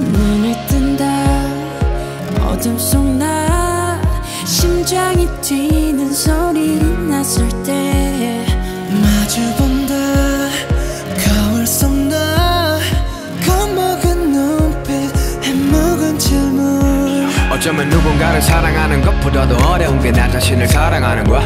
눈을 뜬다. 어둠 속 나 심장이 뛰는 소리 낯설 때 어쩌면 누군가를 사랑하는 것보다도 어려운 게 나 자신을 사랑하는 거야.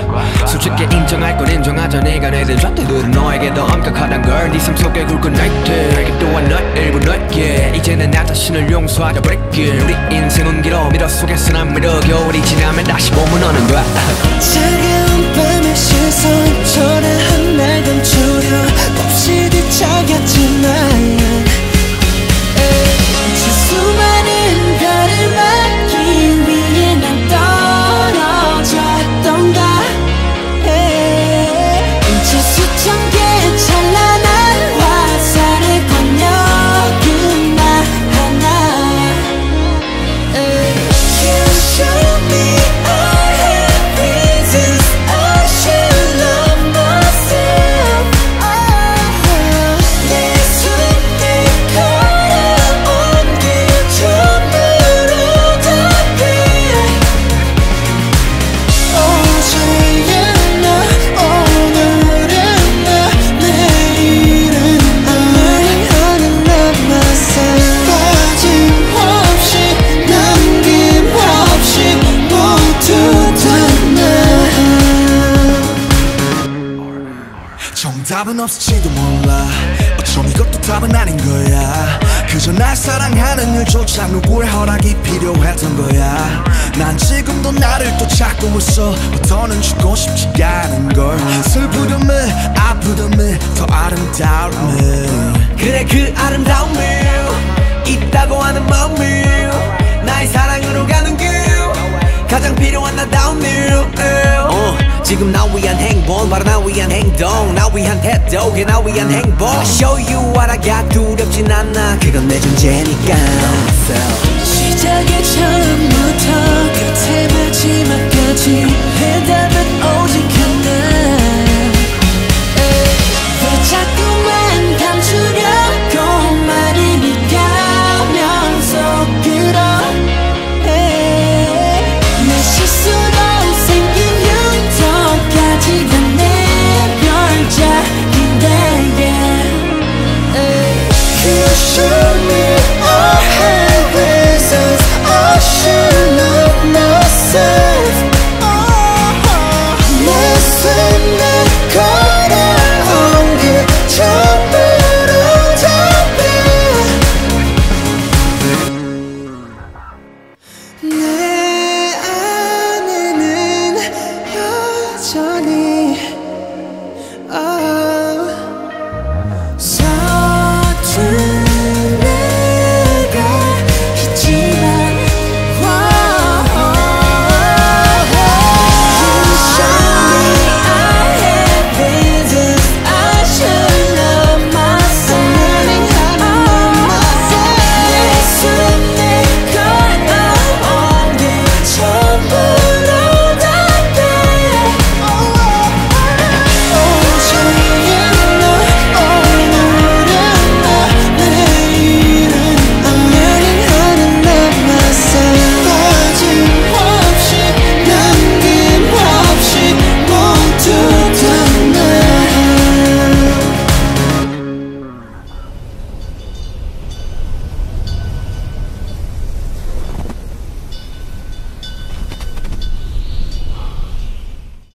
솔직히 인정할 건 인정하자 네가 내린 잣대들은 너에게 더 엄격하단 걸 네 삶 속의 굵은 나이테 그 또한 너의 일부 너이기에. 이제는 나 자신을 용서하자 버리기엔 우리 인생은 길어 미로 속에선 날 믿어 겨울이 지나면 다시 봄은 오는 거야? 차가운 밤의 시선 초라 답은 없을지도 몰라. 어쩜 이것도 답은 아닌 거야. 그저 날 사랑하는 일조차 누구의 허락이 필요했던 거야. 난 지금도 나를 또 찾고 있어. 더는 죽고 싶지 않은 걸. 슬프듬을 아프듬을 더 아름다움을 그래 그 아름다움을 지금 나 위한 행복 바로 나 위한 행동. 나 위한 태도 그게 나 위한 행복. I show you what I got 두렵진 않아. 그건 내 존재니까